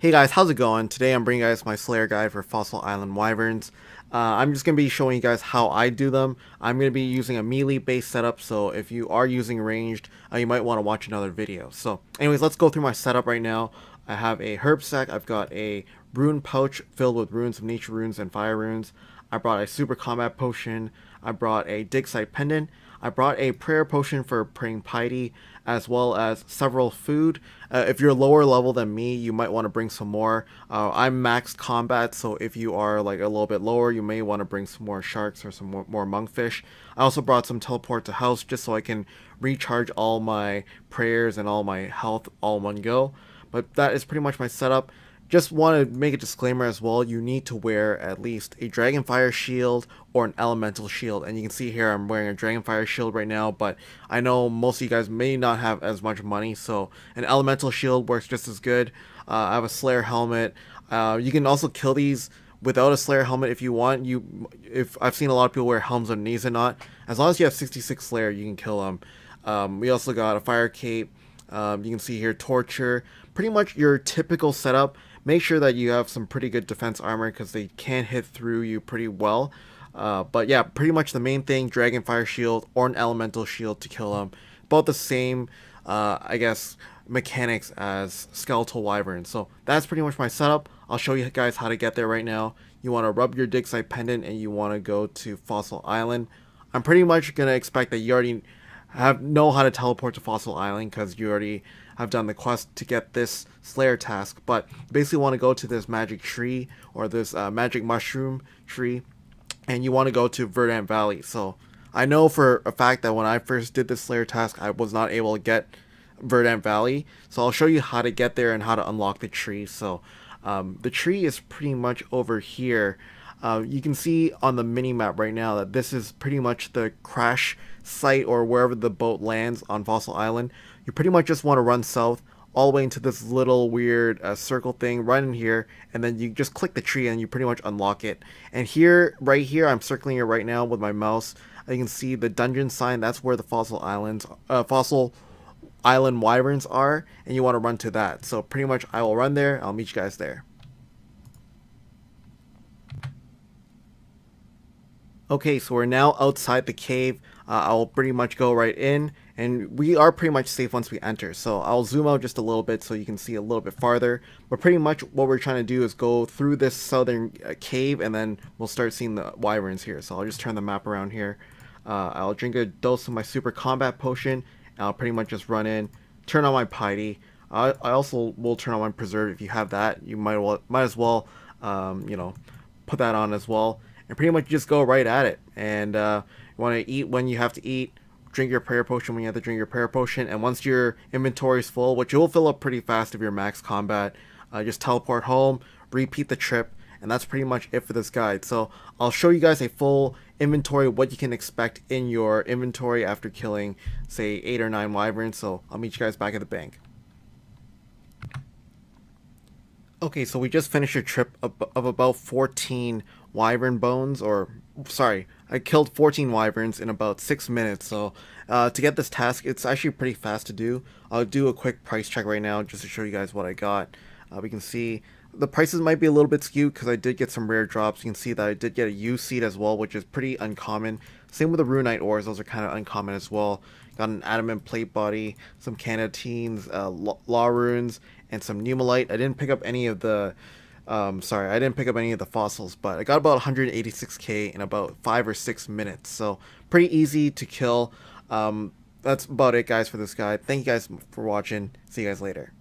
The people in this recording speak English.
Hey guys, how's it going? Today I'm bringing you guys my Slayer guide for Fossil Island Wyverns. Uh, I'm just going to be showing you guys how I do them. I'm going to be using a melee based setup, so if you are using ranged, uh, you might want to watch another video. So anyways, let's go through my setup right now. I have a herb sack, I've got a rune pouch filled with runes of nature runes and fire runes. I brought a super combat potion, I brought a dig site pendant, I brought a prayer potion for praying piety, as well as several food. Uh, if you're lower level than me, you might want to bring some more. Uh, I'm max combat, so if you are like a little bit lower, you may want to bring some more sharks or some more, monkfish. I also brought some teleport to house just so I can recharge all my prayers and all my health all one go. But that is pretty much my setup. Just want to make a disclaimer as well. You need to wear at least a Dragonfire shield or an Elemental shield. And you can see here I'm wearing a Dragonfire shield right now, but I know most of you guys may not have as much money, so an Elemental shield works just as good. Uh, I have a Slayer helmet. Uh, you can also kill these without a Slayer helmet if you want. You, if I've seen a lot of people wear helms on Neitiznot. As long as you have 66 Slayer, you can kill them. Um, we also got a Fire Cape. Um, you can see here Torture. Pretty much your typical setup make sure that you have some pretty good defense armor because they can hit through you pretty well. Uh, but yeah, pretty much the main thing: Dragonfire shield or an Elemental shield to kill them. About the same, uh, I guess, mechanics as Skeletal Wyvern. So that's pretty much my setup. I'll show you guys how to get there right now. You want to rub your dig site pendant and you want to go to Fossil Island. I'm pretty much gonna expect that you already have know how to teleport to Fossil Island because you already have done the quest to get this Slayer task. But basically want to go to this magic tree or this uh, magic mushroom tree, and you want to go to Verdant Valley. So I know for a fact that when I first did this Slayer task, I was not able to get Verdant Valley. So I'll show you how to get there and how to unlock the tree. So um, the tree is pretty much over here. Uh, you can see on the mini map right now that this is pretty much the crash site or wherever the boat lands on Fossil Island. You pretty much just want to run south all the way into this little weird uh, circle thing, run in here, and then you just click the tree and you pretty much unlock it. And here, right here, I'm circling it right now with my mouse. You can see the dungeon sign. That's where the fossil islands, uh, fossil island wyverns are, and you want to run to that. So pretty much, I will run there. I'll meet you guys there. Okay, so we're now outside the cave. Uh, I'll pretty much go right in, and we are pretty much safe once we enter. So I'll zoom out just a little bit so you can see a little bit farther. But pretty much what we're trying to do is go through this southern uh, cave, and then we'll start seeing the wyverns here. So I'll just turn the map around here. Uh, I'll drink a dose of my super combat potion, and I'll pretty much just run in, turn on my piety. I, I also will turn on my preserve if you have that. You might well, might as well, um, you know, put that on as well and pretty much just go right at it. And uh, you want to eat when you have to eat, drink your prayer potion when you have to drink your prayer potion, and once your inventory is full, which you'll fill up pretty fast if you're max combat, uh, just teleport home, repeat the trip, and that's pretty much it for this guide. So I'll show you guys a full inventory, what you can expect in your inventory after killing, say, 8 or 9 wyverns, so I'll meet you guys back at the bank. Okay, so we just finished a trip of, of about 14 wyvern bones, or sorry, I killed 14 wyverns in about 6 minutes, so uh, to get this task, it's actually pretty fast to do. I'll do a quick price check right now just to show you guys what I got. Uh, we can see the prices might be a little bit skewed because I did get some rare drops. You can see that I did get a yew seed as well, which is pretty uncommon. Same with the Runite ores, those are kind of uncommon as well. Got an adamant plate body, some canatines, uh, law runes, and some numulite. I didn't pick up any of the um, sorry, I didn't pick up any of the fossils, but I got about 186k in about five or six minutes. So pretty easy to kill. Um, that's about it, guys, for this guy. Thank you guys for watching. See you guys later.